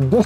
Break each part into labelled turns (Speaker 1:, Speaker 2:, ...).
Speaker 1: Dans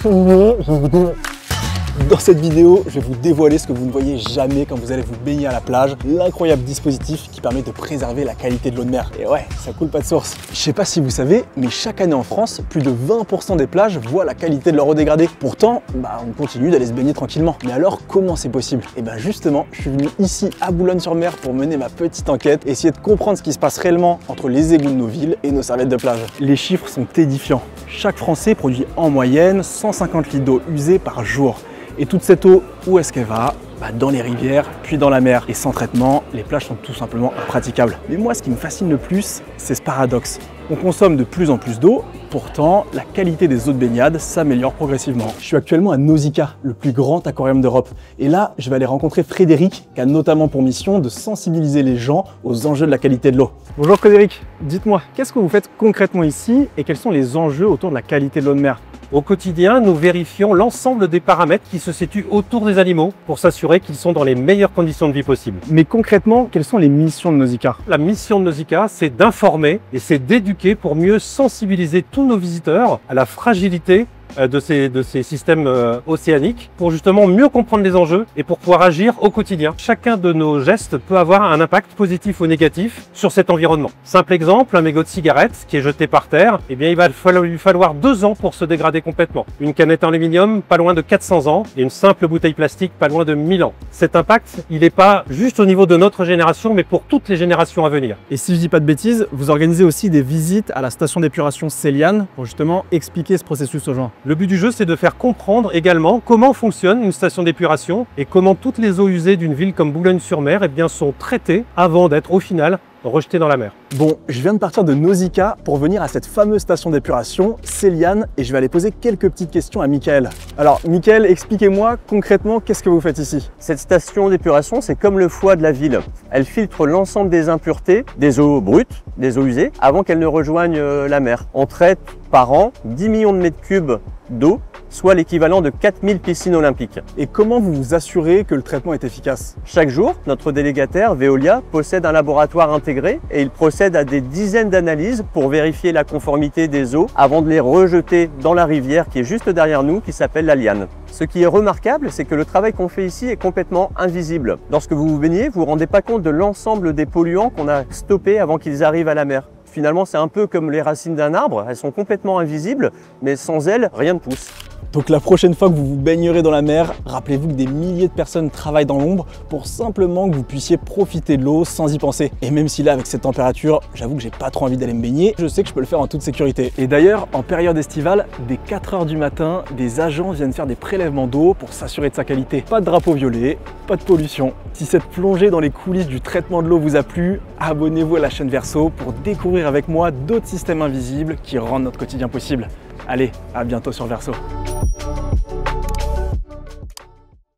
Speaker 1: cette vidéo, je vais vous dévoiler ce que vous ne voyez jamais quand vous allez vous baigner à la plage, l'incroyable dispositif qui permet de préserver la qualité de l'eau de mer. Et ouais, ça coule pas de source. Je sais pas si vous savez, mais chaque année en France, plus de 20% des plages voient la qualité de leur eau dégradée. Pourtant, bah, on continue d'aller se baigner tranquillement. Mais alors, comment c'est possible? Et ben justement, je suis venu ici à Boulogne-sur-Mer pour mener ma petite enquête, essayer de comprendre ce qui se passe réellement entre les égouts de nos villes et nos serviettes de plage. Les chiffres sont édifiants. Chaque Français produit en moyenne 150 litres d'eau usée par jour. Et toute cette eau, où est-ce qu'elle va? Bah, dans les rivières, puis dans la mer. Et sans traitement, les plages sont tout simplement impraticables. Mais moi, ce qui me fascine le plus, c'est ce paradoxe. On consomme de plus en plus d'eau, pourtant la qualité des eaux de baignade s'améliore progressivement. Je suis actuellement à Nausicaa, le plus grand aquarium d'Europe. Et là, je vais aller rencontrer Frédéric, qui a notamment pour mission de sensibiliser les gens aux enjeux de la qualité de l'eau. Bonjour Frédéric, dites-moi, qu'est-ce que vous faites concrètement ici et quels sont les enjeux autour de la qualité de l'eau de mer?
Speaker 2: Au quotidien, nous vérifions l'ensemble des paramètres qui se situent autour des animaux pour s'assurer qu'ils sont dans les meilleures conditions de vie possibles.
Speaker 1: Mais concrètement, quelles sont les missions de Nausicaa?
Speaker 2: La mission de Nausicaa, c'est d'informer et c'est d'éduquer pour mieux sensibiliser tous nos visiteurs à la fragilité de ces, de ces systèmes euh, océaniques pour justement mieux comprendre les enjeux et pour pouvoir agir au quotidien. Chacun de nos gestes peut avoir un impact positif ou négatif sur cet environnement. Simple exemple, un mégot de cigarette qui est jeté par terre, eh bien il va lui falloir deux ans pour se dégrader complètement. Une canette en aluminium, pas loin de 400 ans, et une simple bouteille plastique, pas loin de 1000 ans. Cet impact, il n'est pas juste au niveau de notre génération, mais pour toutes les générations à venir.
Speaker 1: Et si je dis pas de bêtises, vous organisez aussi des visites à la station d'épuration Céliane pour justement expliquer ce processus aux gens.
Speaker 2: Le but du jeu, c'est de faire comprendre également comment fonctionne une station d'épuration et comment toutes les eaux usées d'une ville comme Boulogne-sur-Mer eh sont traitées avant d'être au final rejetées dans la mer.
Speaker 1: Bon, je viens de partir de Nausicaa pour venir à cette fameuse station d'épuration, Céliane, et je vais aller poser quelques petites questions à Michael. Alors, Michael, expliquez-moi concrètement qu'est-ce que vous faites ici
Speaker 3: Cette station d'épuration, c'est comme le foie de la ville. Elle filtre l'ensemble des impuretés, des eaux brutes, des eaux usées, avant qu'elles ne rejoignent euh, la mer. On traite par an 10 millions de mètres cubes d'eau, soit l'équivalent de 4000 piscines olympiques.
Speaker 1: Et comment vous vous assurez que le traitement est efficace?
Speaker 3: Chaque jour, notre délégataire, Veolia, possède un laboratoire intégré et il procède à des dizaines d'analyses pour vérifier la conformité des eaux avant de les rejeter dans la rivière qui est juste derrière nous, qui s'appelle la Liane. Ce qui est remarquable, c'est que le travail qu'on fait ici est complètement invisible. Lorsque vous vous baignez, vous ne vous rendez pas compte de l'ensemble des polluants qu'on a stoppés avant qu'ils arrivent à la mer. Finalement, c'est un peu comme les racines d'un arbre, elles sont complètement invisibles, mais sans elles, rien ne pousse.
Speaker 1: Donc la prochaine fois que vous vous baignerez dans la mer, rappelez-vous que des milliers de personnes travaillent dans l'ombre pour simplement que vous puissiez profiter de l'eau sans y penser. Et même si là, avec cette température, j'avoue que j'ai pas trop envie d'aller me baigner, je sais que je peux le faire en toute sécurité. Et d'ailleurs, en période estivale, dès 4 heures du matin, des agents viennent faire des prélèvements d'eau pour s'assurer de sa qualité. Pas de drapeau violet, pas de pollution. Si cette plongée dans les coulisses du traitement de l'eau vous a plu, abonnez-vous à la chaîne Verso pour découvrir avec moi d'autres systèmes invisibles qui rendent notre quotidien possible. Allez, à bientôt sur Verso. Thank you.